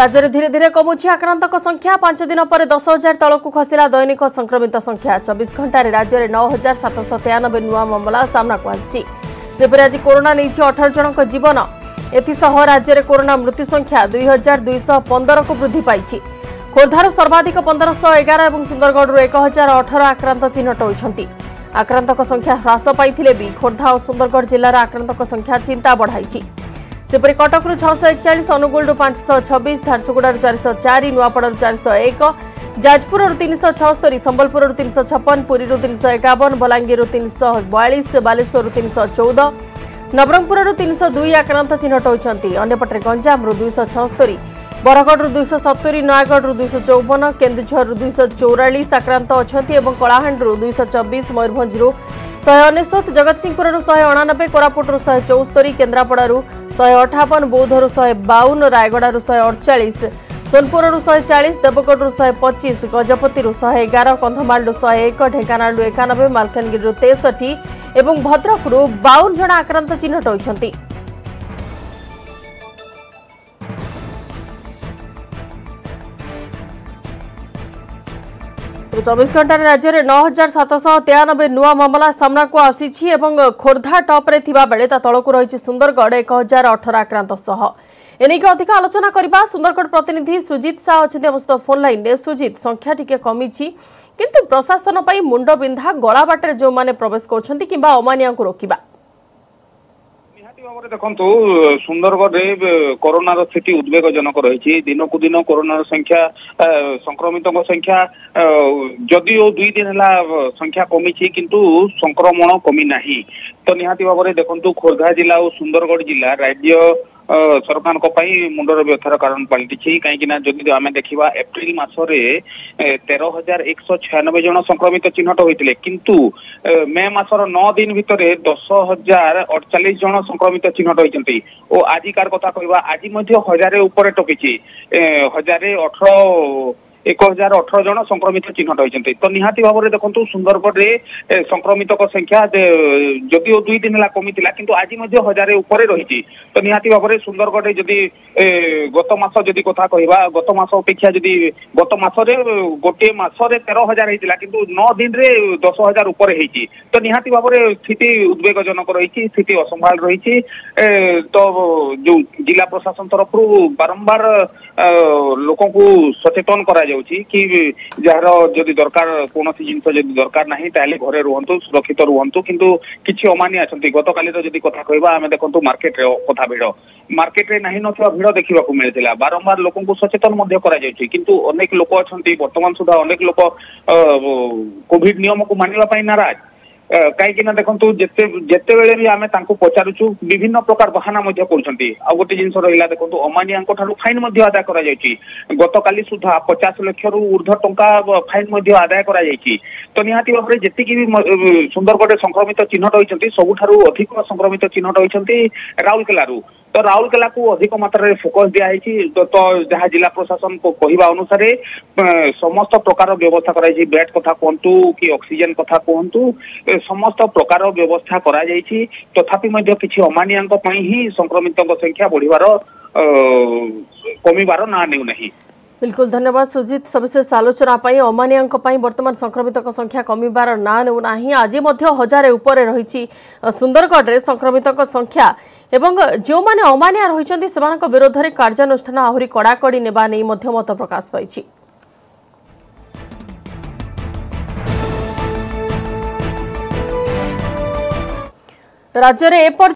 রাজ্যের ধীরে ধীরে কমুছি আক্রান্তক সংখ্যা পাঁচ দিন পরে দশ হাজার তলকু খসিলা দৈনিক সংক্রমিত সংখ্যা চবিশ ঘণ্টায় রাজ্যের ন হাজার সাতশহ তেয়ানবে নূয়া মামলা সামনাকু আসছে সেপরি আজ করোনা নিয়েছে অঠর জনক জীবন এসহ রাজ্যের করোনা মৃত্যু সংখ্যা দুই হাজার দুইশ পনেরকু বৃদ্ধি পাইছে খোর্ধার সর্বাধিক পনেরশ এগার এবং সুন্দরগড়ু এক হাজার অঠর আক্রান্ত চিহ্নট হয়েছে আক্রান্তক সংখ্যা হ্রাস পাইলে বি খোর্ধা ও সুন্দরগড় জেলার আক্রান্তক সংখ্যা চিন্তা বড়াইছে त्यहीपरि कटक 641, एकचालिस अनुगुलु पाँचश छबिस झारसुगुडा चारिश चारि एक जाजपुर तिनश संबलपुर सम्भलपुर तिनश छपन पुरीहरू तिनश एवन बलाङ्गीर न्य बयास बालेश्वरु चौध नवरङपुर तिनश दुई आक्रान्त चिह्न अन्यपट्टे गञ्जाम्र दुईशरी बरगडर्ुई सत्तरी नयागढु दुईश चौवन केन्दुझरु दुईश चौरा आक्रान्त ଶହେ ଅନେଶ୍ୱତ ଜଗତସିଂହପୁରରୁ ଶହେ ଅଣାନବେ କୋରାପୁଟରୁ ଶହେ ଚଉସ୍ତରି କେନ୍ଦ୍ରାପଡ଼ାରୁ ଶହେ ଅଠାବନ ବୌଦ୍ଧରୁ ଶହେ ବାଉନ ରାୟଗଡ଼ାରୁ ଶହେ ଅଡ଼ଚାଳିଶ ସୋନପୁରରୁ ଶହେ ଚାଳିଶ ଦେବଗଡ଼ରୁ ଶହେ ପଚିଶ ଗଜପତିରୁ ଶହେ ଏଗାର କନ୍ଧମାଳରୁ ଶହେ ଏକ ଢେଙ୍କାନାଳରୁ ଏକାନବେ ମାଲକାନଗିରିରୁ ତେଷଠି ଏବଂ ଭଦ୍ରକରୁ ବାଉନ ଜଣ ଆକ୍ରାନ୍ତ ଚିହ୍ନଟ ହୋଇଛନ୍ତି চব্বিশ ঘণ্টার রাজ্যের ন হাজার সাতশ তেয়ানবে নূয়া মামলা সামনাকু আসিছি এবং খোর্ধা টপরে থাকবে তা তলকু রয়েছে সুন্দরগড় এক হাজার অঠর আক্রান্ত সহ এনেকি অধিক আলোচনা করা সুন্দরগড় প্রতিনিধি সুজিত সাহ অনেক আমার সহ ফোন লাইনে সুজিত সংখ্যা টিকি কমিছি কিন্তু প্রশাসন মুন্ডবিন্ধা গলাবাটে যে প্রবেশ করছেন কিংবা অমানিয়া রোকিবা ନିହାତି ଭାବରେ ଦେଖନ୍ତୁ ସୁନ୍ଦରଗଡ଼ରେ କରୋନାର ସ୍ଥିତି ଉଦ୍ବେଗଜନକ ରହିଛି ଦିନକୁ ଦିନ କରୋନାର ସଂଖ୍ୟା ସଂକ୍ରମିତଙ୍କ ସଂଖ୍ୟା ଯଦିଓ ଦୁଇ ଦିନ ହେଲା ସଂଖ୍ୟା କମିଛି କିନ୍ତୁ ସଂକ୍ରମଣ କମି ନାହିଁ ତ ନିହାତି ଭାବରେ ଦେଖନ୍ତୁ ଖୋର୍ଦ୍ଧା ଜିଲ୍ଲା ଓ ସୁନ୍ଦରଗଡ଼ ଜିଲ୍ଲା ରାଜ୍ୟ ସରକାରଙ୍କ ପାଇଁ ମୁଣ୍ଡର ବ୍ୟଥାର କାରଣ ପାଲଟିଛି କାହିଁକି ନା ଯଦି ଆମେ ଦେଖିବା ଏପ୍ରିଲ ମାସରେ ତେର ହଜାର ଏକଶହ ଛୟାନବେ ଜଣ ସଂକ୍ରମିତ ଚିହ୍ନଟ ହୋଇଥିଲେ କିନ୍ତୁ ମେ ମାସର ନଅ ଦିନ ଭିତରେ ଦଶ ହଜାର ଅଠଚାଳିଶ ଜଣ ସଂକ୍ରମିତ ଚିହ୍ନଟ ହୋଇଛନ୍ତି ଓ ଆଜିକାର କଥା କହିବା ଆଜି ମଧ୍ୟ ହଜାରେ ଉପରେ ଟପିଛି ହଜାରେ ଅଠର এক হাজার অঠর জন সংক্রমিত চিহ্নট হয়েছেন তো নিহতি ভাবে দেখুন সুন্দরগড়ে সংক্রমিত সংখ্যা যদিও দুই দিন হল কমি কিন্তু আজ হাজার উপরে রয়েছে তো নিহতি ভাবে সুন্দরগড়ে যদি গত মাস যদি কথা কহা গত মাস অপেক্ষা যদি গত মাসরে গোটিয়ে মাসরে তের হাজার হয়েছিল কিন্তু ন দিনে দশ হাজার উপরে হয়েছে তো নিহতি ভাবে স্থিতি উদ্বেগজনক রয়েছে স্থিতি অসম্ভাল রয়েছে তো যে জেলা প্রশাসন তরফ বারম্বার লোক সচেতন করা କୁହାଯାଉଛି କି ଯାହାର ଯଦି ଦରକାର କୌଣସି ଜିନିଷ ଯଦି ଦରକାର ନାହିଁ ତାହେଲେ ଘରେ ରୁହନ୍ତୁ ସୁରକ୍ଷିତ ରୁହନ୍ତୁ କିନ୍ତୁ କିଛି ଅମାନି ଅଛନ୍ତି ଗତକାଲିର ଯଦି କଥା କହିବା ଆମେ ଦେଖନ୍ତୁ ମାର୍କେଟରେ କଥା ଭିଡ଼ ମାର୍କେଟରେ ନାହିଁ ନଥିବା ଭିଡ଼ ଦେଖିବାକୁ ମିଳିଥିଲା ବାରମ୍ବାର ଲୋକଙ୍କୁ ସଚେତନ ମଧ୍ୟ କରାଯାଉଛି କିନ୍ତୁ ଅନେକ ଲୋକ ଅଛନ୍ତି ବର୍ତ୍ତମାନ ସୁଦ୍ଧା ଅନେକ ଲୋକ କୋଭିଡ ନିୟମକୁ ମାନିବା ପାଇଁ ନାରାଜ କାହିଁକି ନା ଦେଖନ୍ତୁ ଯେତେ ଯେତେବେଳେ ବି ଆମେ ତାଙ୍କୁ ପଚାରୁଛୁ ବିଭିନ୍ନ ପ୍ରକାର ବାହାନା ମଧ୍ୟ କରୁଛନ୍ତି ଆଉ ଗୋଟେ ଜିନିଷ ରହିଲା ଦେଖନ୍ତୁ ଅମାନିଆଙ୍କ ଠାରୁ ଫାଇନ ମଧ୍ୟ ଆଦାୟ କରାଯାଉଛି ଗତକାଲି ସୁଦ୍ଧା ପଚାଶ ଲକ୍ଷରୁ ଉର୍ଦ୍ଧ୍ୱ ଟଙ୍କା ଫାଇନ ମଧ୍ୟ ଆଦାୟ କରାଯାଇଛି ତ ନିହାତି ଭାବରେ ଯେତିକି ବି ସୁନ୍ଦରଗଡ଼ରେ ସଂକ୍ରମିତ ଚିହ୍ନଟ ହୋଇଛନ୍ତି ସବୁଠାରୁ ଅଧିକ ସଂକ୍ରମିତ ଚିହ୍ନଟ ହୋଇଛନ୍ତି ରାଉରକେଲାରୁ ତ ରାଉରକେଲାକୁ ଅଧିକ ମାତ୍ରାରେ ଫୋକସ୍ ଦିଆହେଇଛି ତ ଯାହା ଜିଲ୍ଲା ପ୍ରଶାସନକୁ କହିବା ଅନୁସାରେ ସମସ୍ତ ପ୍ରକାର ବ୍ୟବସ୍ଥା କରାଯାଇଛି ବେଡ୍ କଥା କୁହନ୍ତୁ କି ଅକ୍ସିଜେନ୍ କଥା କୁହନ୍ତୁ ସମସ୍ତ ପ୍ରକାର ବ୍ୟବସ୍ଥା କରାଯାଇଛି ତଥାପି ମଧ୍ୟ କିଛି ଅମାନିଆଙ୍କ ପାଇଁ ହିଁ ସଂକ୍ରମିତଙ୍କ ସଂଖ୍ୟା ବଢ଼ିବାର କମିବାର ନାଁ ନେଉନାହିଁ ବିଲକୁଲ ଧନ୍ୟବାଦ ସୁଜିତ ସବିଶେଷ ଆଲୋଚନା ପାଇଁ ଅମାନିଆଙ୍କ ପାଇଁ ବର୍ତ୍ତମାନ ସଂକ୍ରମିତଙ୍କ ସଂଖ୍ୟା କମିବାର ନାଁ ନେଉନାହିଁ ଆଜି ମଧ୍ୟ ହଜାରେ ଉପରେ ରହିଛି ସୁନ୍ଦରଗଡ଼ରେ ସଂକ୍ରମିତଙ୍କ ସଂଖ୍ୟା ଏବଂ ଯେଉଁମାନେ ଅମାନିଆ ରହିଛନ୍ତି ସେମାନଙ୍କ ବିରୋଧରେ କାର୍ଯ୍ୟାନୁଷ୍ଠାନ ଆହୁରି କଡ଼ାକଡ଼ି ନେବା ନେଇ ମଧ୍ୟ ମତ ପ୍ରକାଶ ପାଇଛି ରାଜ୍ୟରେ ଏପର୍ଯ୍ୟନ୍ତ